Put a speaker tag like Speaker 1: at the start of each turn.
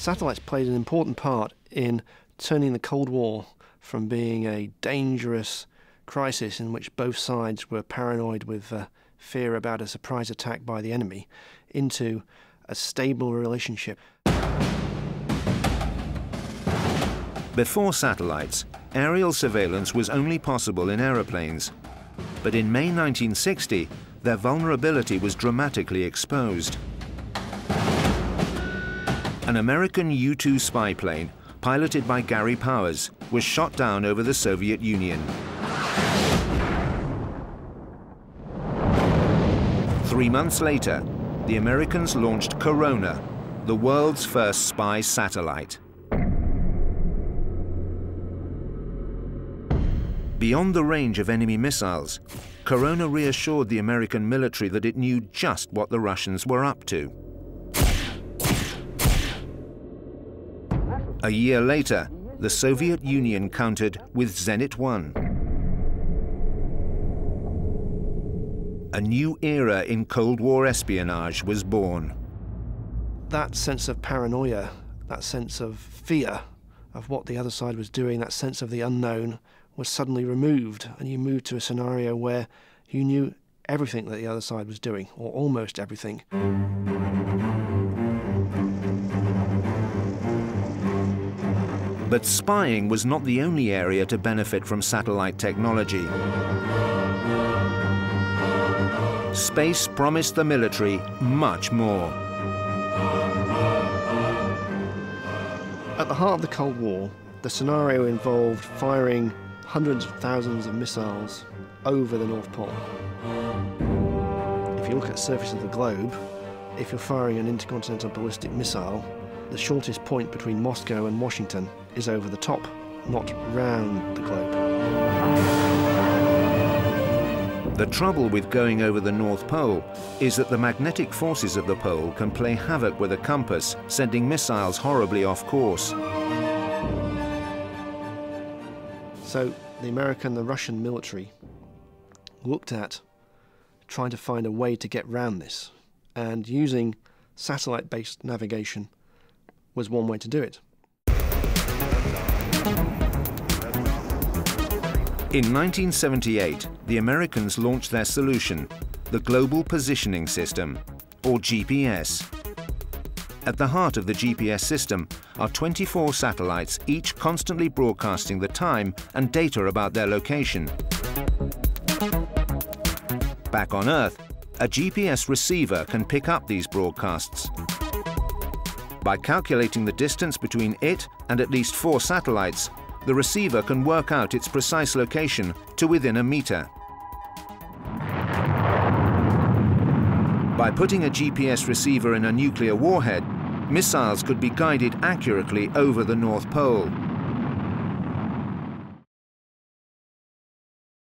Speaker 1: Satellites played an important part in turning the Cold War from being a dangerous crisis in which both sides were paranoid with uh, fear about a surprise attack by the enemy into a stable relationship.
Speaker 2: Before satellites, aerial surveillance was only possible in aeroplanes. But in May 1960, their vulnerability was dramatically exposed. An American U-2 spy plane, piloted by Gary Powers, was shot down over the Soviet Union. Three months later, the Americans launched Corona, the world's first spy satellite. Beyond the range of enemy missiles, Corona reassured the American military that it knew just what the Russians were up to. A year later, the Soviet Union countered with Zenit 1. A new era in Cold War espionage was born.
Speaker 1: That sense of paranoia, that sense of fear of what the other side was doing, that sense of the unknown, was suddenly removed, and you moved to a scenario where you knew everything that the other side was doing, or almost everything.
Speaker 2: But spying was not the only area to benefit from satellite technology. Space promised the military much more.
Speaker 1: At the heart of the Cold War, the scenario involved firing hundreds of thousands of missiles over the North Pole. If you look at the surface of the globe, if you're firing an intercontinental ballistic missile, the shortest point between Moscow and Washington is over the top, not round the globe.
Speaker 2: The trouble with going over the North Pole is that the magnetic forces of the pole can play havoc with a compass, sending missiles horribly off course.
Speaker 1: So the American, and the Russian military looked at trying to find a way to get round this, and using satellite-based navigation was one way to do it.
Speaker 2: In 1978, the Americans launched their solution, the Global Positioning System, or GPS. At the heart of the GPS system are 24 satellites, each constantly broadcasting the time and data about their location. Back on Earth, a GPS receiver can pick up these broadcasts. By calculating the distance between it and at least four satellites, the receiver can work out its precise location to within a meter. By putting a GPS receiver in a nuclear warhead, missiles could be guided accurately over the North Pole.